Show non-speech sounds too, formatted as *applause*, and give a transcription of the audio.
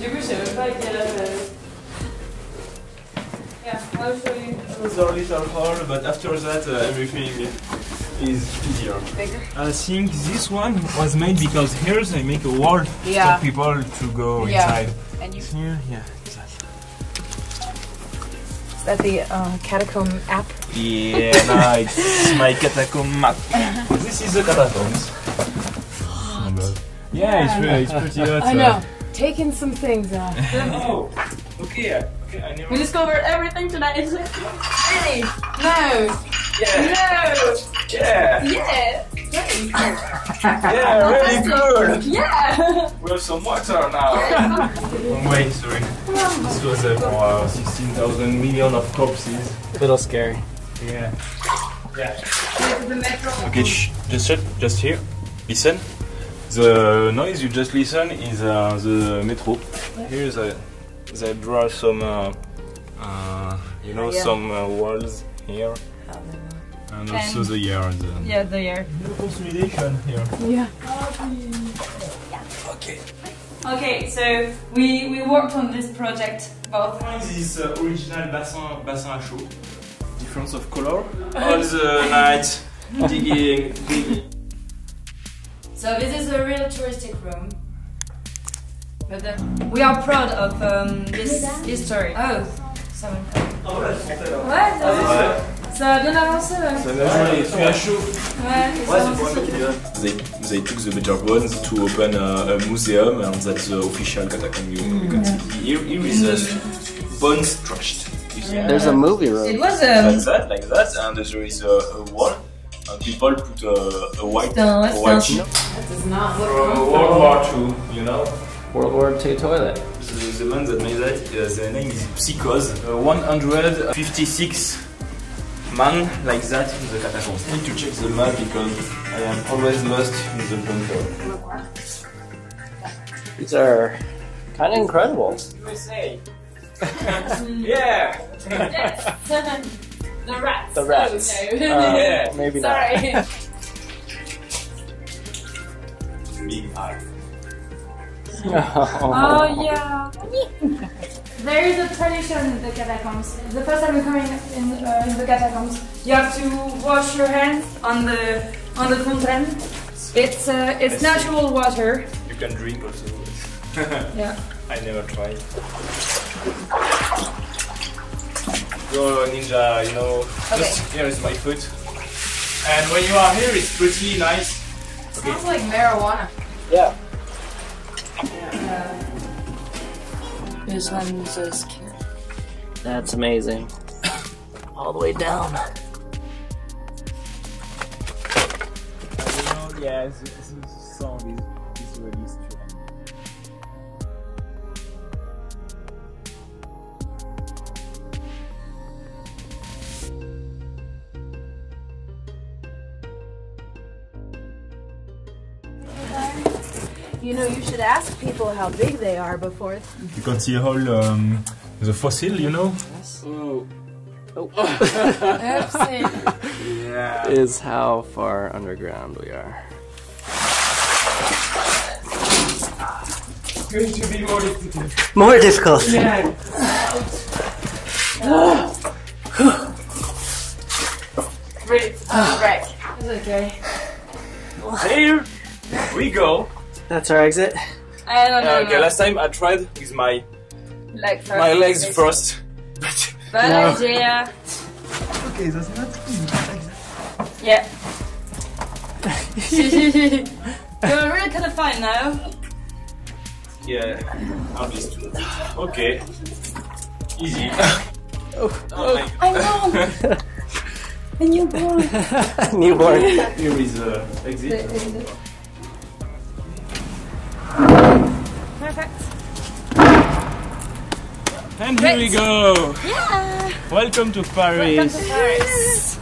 Du coup, je sais même pas à quelle âge elle est. Yeah, I'll show you. It was a little hall, but after that uh, everything is easier. Bigger. I think this one was made because here they make a wall to Yeah. stop people to go Yeah. inside. And you. Here, yeah, exactly. Is that the uh, catacomb app? Yeah, *laughs* no, it's my catacomb map. this is the catacombs. *gasps* Yeah, it's pretty, it's pretty hot. *laughs* I uh, know. Taking some things uh, off. *laughs* oh, okay, okay, I never. We discovered everything tonight. Is it? Hey! No! Yeah, No! yeah, Yeah! Hey. yeah, really good. Yeah! We have some water now. *laughs* Wrong way, sorry. This was uh, for uh, 16,000 million of corpses. A little scary. Yeah. Yeah. Okay, shh, just shut, just here. Listen. The noise you just listen is uh, the metro. Here they, they draw some, uh, uh, you know, Yeah. some uh, walls here. And also the yard. uh, Yeah, the year. No consolidation here. Yeah. Okay. Okay, so we, we worked on this project both. This is uh, original bassin, bassin à chaud. Difference of color. All the *laughs* night digging, digging. So this is a real touristic room. But uh, we are proud of um, this history. Oh, someone. Ouais, ça ça a bien avancé. Ouais. Tu as chaud. Ouais, ça a avancé. They, they took the better bones to open a, a museum and that's the official catacomb you, you can see. Here, here is the bones trashed. You see? There's a movie room. It was Like um, that, like that, and there is a, a wall and people put a, a white, C'est un- a white un- sheet That does not look from World War II, you know? World War II toilet. The, the man that made that, uh, the name is Psyckoze. Uh, 156 man like that in the catacombs. I need to check the map because I am always lost in the bunker. These are kind of incredible. *laughs* USA. *laughs* yeah. *laughs* the rats. The rats. Oh, no. Uh, Yeah. *laughs* Maybe not. Sorry. Big *laughs* eye. Oh yeah. there is a tradition in the catacombs. The first time you come in, in, uh, in the catacombs, you have to wash your hands on the on the fontaine. It's uh, it's natural water. You can drink also. *laughs* Yeah. I never tried. Go ninja, you know. Just here is my foot. And when you are here, it's pretty nice. Smells like marijuana. Yeah. Uh, this one says cute. That's amazing. *coughs* All the way down. You know, yeah, this, this song is, is really You know, you should ask people how big they are before. You can see all um, the fossil, you know? Yes. Oh. Oopsie. Yeah. *laughs* *laughs* Is how far underground we are. going to be more difficult. More difficult. Yeah. *gasps* Breathe. Break. It's okay. Here we go. That's our exit. I don't know. Uh, okay, last time I tried with my Like first. my legs first. Bad No. idea. Okay, that's not good. Yeah. *laughs* You're really kind of fine now. Yeah, understood. Okay. Easy. *laughs* Oh. my I know. *laughs* A newborn. Newborn. Here is the exit. And here we go. Yeah. Welcome to Paris. Welcome to Paris.